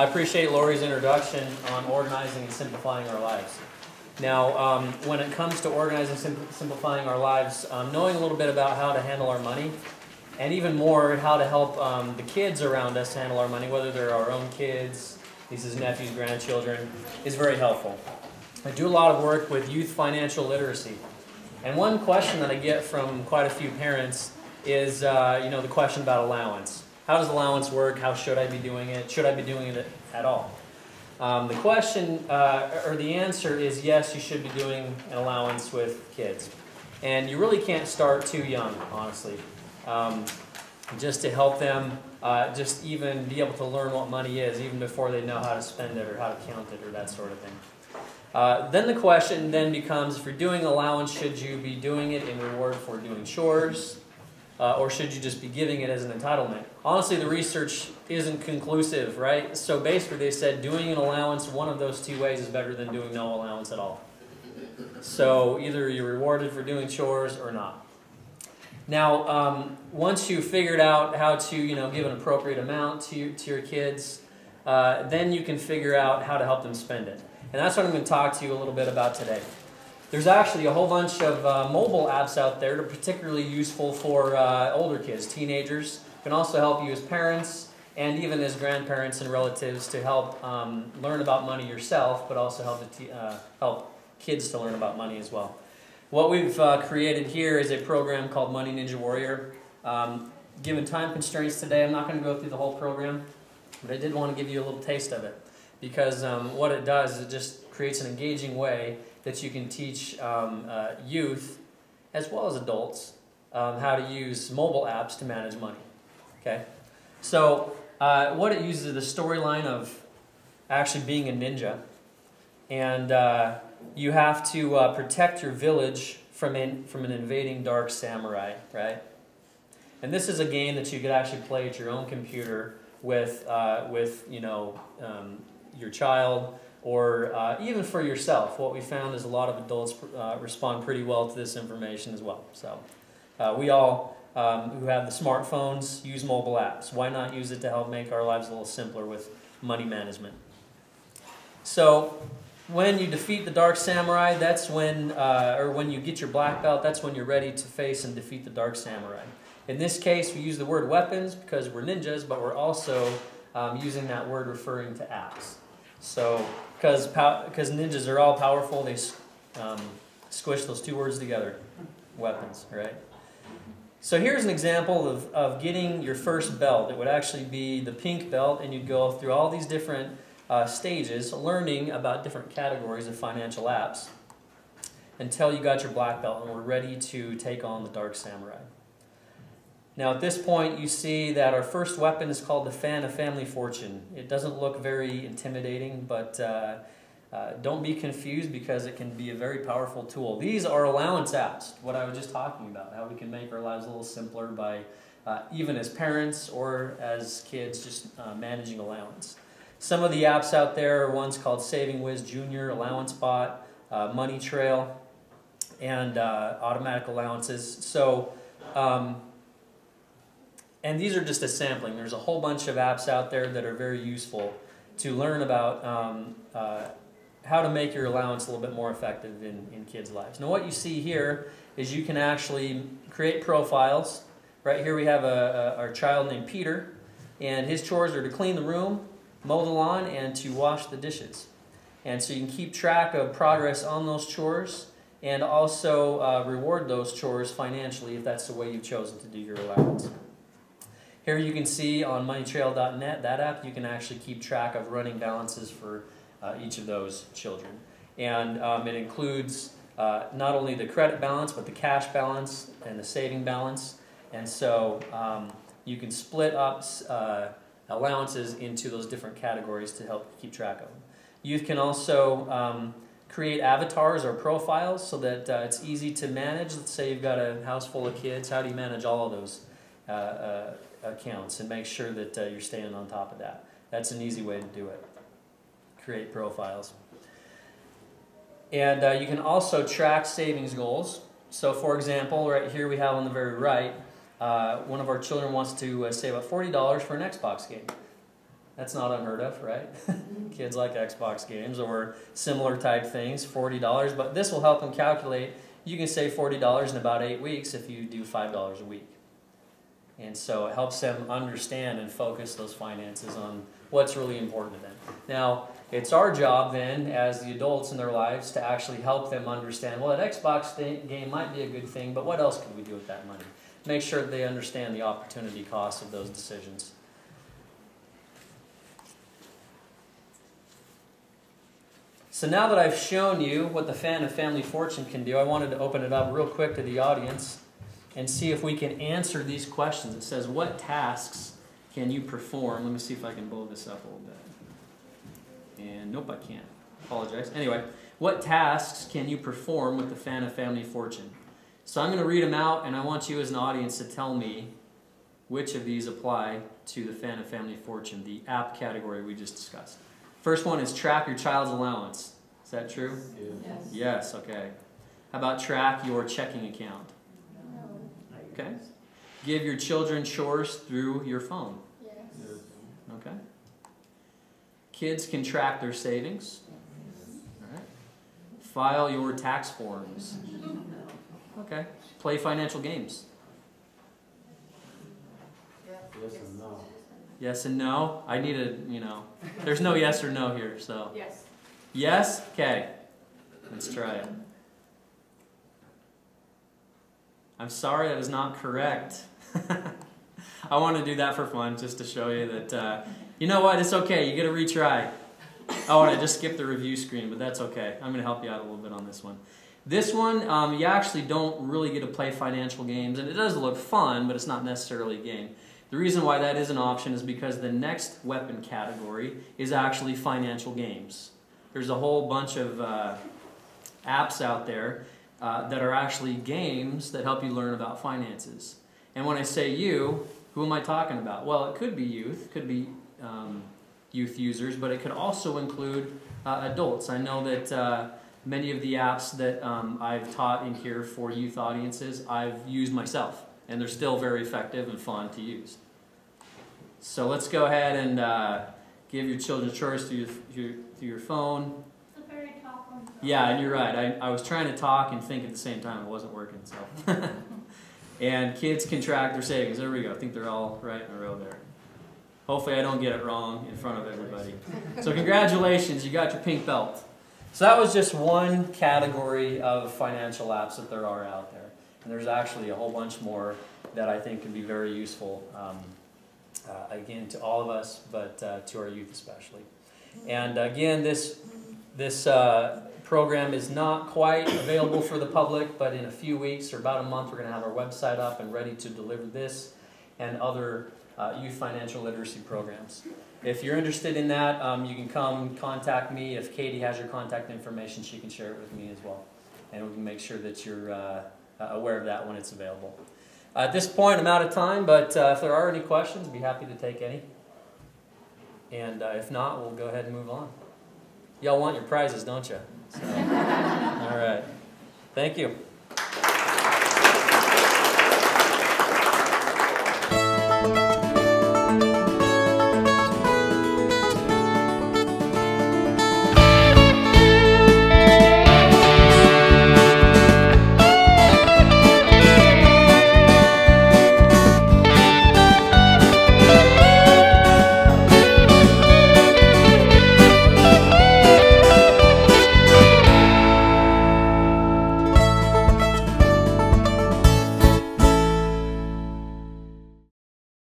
I appreciate Lori's introduction on organizing and simplifying our lives. Now, um, when it comes to organizing and simplifying our lives, um, knowing a little bit about how to handle our money, and even more, how to help um, the kids around us handle our money, whether they're our own kids, nieces, nephews, grandchildren, is very helpful. I do a lot of work with youth financial literacy. And one question that I get from quite a few parents is, uh, you know, the question about allowance. How does allowance work? How should I be doing it? Should I be doing it at all? Um, the question, uh, or the answer is yes, you should be doing an allowance with kids. And you really can't start too young, honestly. Um, just to help them uh, just even be able to learn what money is, even before they know how to spend it or how to count it or that sort of thing. Uh, then the question then becomes, if you're doing allowance, should you be doing it in reward for doing chores? Uh, or should you just be giving it as an entitlement? Honestly, the research isn't conclusive, right? So basically, they said doing an allowance one of those two ways is better than doing no allowance at all. So either you're rewarded for doing chores or not. Now, um, once you've figured out how to, you know, give an appropriate amount to your, to your kids, uh, then you can figure out how to help them spend it. And that's what I'm going to talk to you a little bit about today. There's actually a whole bunch of uh, mobile apps out there that are particularly useful for uh, older kids, teenagers. Can also help you as parents and even as grandparents and relatives to help um, learn about money yourself, but also help, uh, help kids to learn about money as well. What we've uh, created here is a program called Money Ninja Warrior. Um, given time constraints today, I'm not going to go through the whole program, but I did want to give you a little taste of it because um, what it does is it just creates an engaging way that you can teach um, uh, youth as well as adults um, how to use mobile apps to manage money. Okay, so uh, what it uses is the storyline of actually being a ninja, and uh, you have to uh, protect your village from, in, from an invading dark samurai, right? And this is a game that you could actually play at your own computer with, uh, with you know, um, your child or uh, even for yourself. What we found is a lot of adults uh, respond pretty well to this information as well. So uh, we all um, who have the smartphones use mobile apps. Why not use it to help make our lives a little simpler with money management? So when you defeat the Dark Samurai, that's when, uh, or when you get your black belt, that's when you're ready to face and defeat the Dark Samurai. In this case, we use the word weapons because we're ninjas, but we're also um, using that word referring to apps. So, because because ninjas are all powerful, they um, squish those two words together, weapons, right? So here's an example of, of getting your first belt. It would actually be the pink belt, and you'd go through all these different uh, stages learning about different categories of financial apps until you got your black belt and were ready to take on the Dark Samurai. Now at this point you see that our first weapon is called the Fan of Family Fortune. It doesn't look very intimidating, but uh, uh, don't be confused because it can be a very powerful tool. These are allowance apps, what I was just talking about, how we can make our lives a little simpler by uh, even as parents or as kids just uh, managing allowance. Some of the apps out there are ones called Saving Wiz Junior, Allowance Bot, uh, Money Trail, and uh, automatic allowances. So, um, and these are just a sampling. There's a whole bunch of apps out there that are very useful to learn about um, uh, how to make your allowance a little bit more effective in, in kids' lives. Now, what you see here is you can actually create profiles. Right here we have a, a, our child named Peter, and his chores are to clean the room, mow the lawn, and to wash the dishes. And so you can keep track of progress on those chores and also uh, reward those chores financially if that's the way you've chosen to do your allowance. Here you can see on moneytrail.net, that app, you can actually keep track of running balances for uh, each of those children. And um, it includes uh, not only the credit balance, but the cash balance and the saving balance. And so um, you can split up uh, allowances into those different categories to help keep track of them. Youth can also um, create avatars or profiles so that uh, it's easy to manage. Let's say you've got a house full of kids. How do you manage all of those uh, uh, accounts and make sure that uh, you're staying on top of that? That's an easy way to do it. Create profiles. And uh, you can also track savings goals. So for example, right here we have on the very right, uh, one of our children wants to uh, save up $40 for an Xbox game. That's not unheard of, right? Kids like Xbox games or similar type things, $40. But this will help them calculate. You can save $40 in about eight weeks if you do $5 a week. And so it helps them understand and focus those finances on what's really important to them. Now, it's our job then, as the adults in their lives, to actually help them understand well, that Xbox game might be a good thing, but what else could we do with that money? Make sure they understand the opportunity cost of those decisions. So now that I've shown you what the fan of Family Fortune can do, I wanted to open it up real quick to the audience and see if we can answer these questions. It says, What tasks can you perform? Let me see if I can blow this up a little bit. And nope, I can't. Apologize. Anyway, what tasks can you perform with the Fan of Family Fortune? So I'm going to read them out, and I want you as an audience to tell me which of these apply to the Fan of Family Fortune, the app category we just discussed. First one is track your child's allowance. Is that true? Yes. Yes, okay. How about track your checking account? Okay. Give your children chores through your phone. Yes. Okay. Kids can track their savings. All right. File your tax forms. Okay. Play financial games. Yes and no. Yes and no. I need a, you know, there's no yes or no here, so. Yes. Yes? Okay. Let's try it. I'm sorry, that is not correct. I want to do that for fun, just to show you that, uh, you know what, it's okay, you get a retry. Oh, and I just skipped the review screen, but that's okay. I'm going to help you out a little bit on this one. This one, um, you actually don't really get to play financial games, and it does look fun, but it's not necessarily a game. The reason why that is an option is because the next weapon category is actually financial games. There's a whole bunch of uh, apps out there uh, that are actually games that help you learn about finances. And when I say you, who am I talking about? Well, it could be youth, could be um, youth users, but it could also include uh, adults. I know that uh, many of the apps that um, I've taught in here for youth audiences, I've used myself, and they're still very effective and fun to use. So let's go ahead and uh, give your children chores through your, through your phone. The very top one. Yeah, and you're right. I, I was trying to talk and think at the same time. It wasn't working. So, and kids can track their savings. There we go. I think they're all right in a row there. Hopefully, I don't get it wrong in front of everybody. So, congratulations, you got your pink belt. So that was just one category of financial apps that there are out there, and there's actually a whole bunch more that I think can be very useful. Um, uh, again, to all of us, but uh, to our youth especially. And again, this this uh, program is not quite available for the public, but in a few weeks or about a month, we're going to have our website up and ready to deliver this and other uh, youth financial literacy programs. If you're interested in that, um, you can come contact me. If Katie has your contact information, she can share it with me as well. And we can make sure that you're uh, aware of that when it's available. At this point, I'm out of time, but uh, if there are any questions, I'd be happy to take any. And uh, if not, we'll go ahead and move on. Y'all want your prizes, don't you? So, all right. Thank you.